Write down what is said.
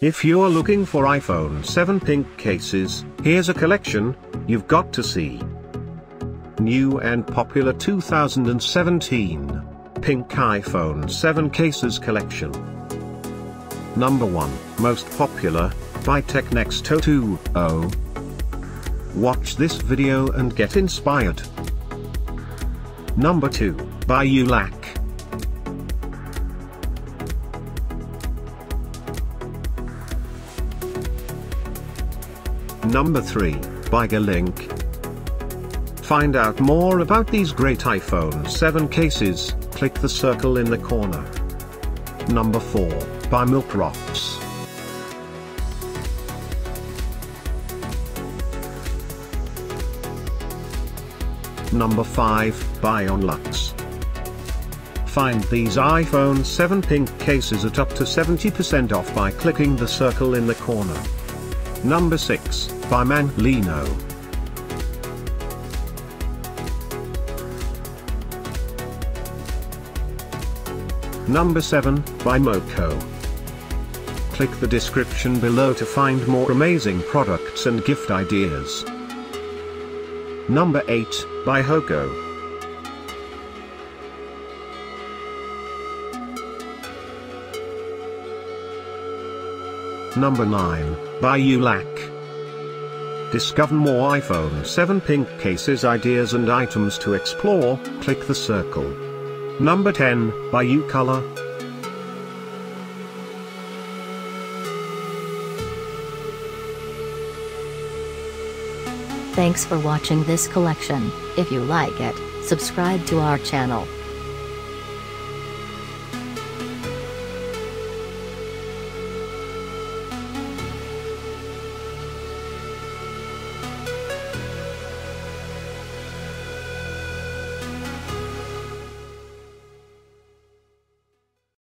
If you're looking for iPhone 7 pink cases, here's a collection you've got to see. New and popular 2017 Pink iPhone 7 Cases Collection. Number 1, Most Popular, by Technext 020. Watch this video and get inspired. Number 2, by ULAK. Number 3, by Golink. Find out more about these great iPhone 7 cases, click the circle in the corner. Number 4, by Milk Rocks. Number 5, by Onlux. Find these iPhone 7 pink cases at up to 70% off by clicking the circle in the corner. Number 6, by Manleno. Number 7, by Moko. Click the description below to find more amazing products and gift ideas. Number 8, by Hoko. Number 9, by ULAK. Discover more iPhone 7 pink cases ideas and items to explore, click the circle. Number 10, by Ucolor. Thanks for watching this collection. If you like it, subscribe to our channel.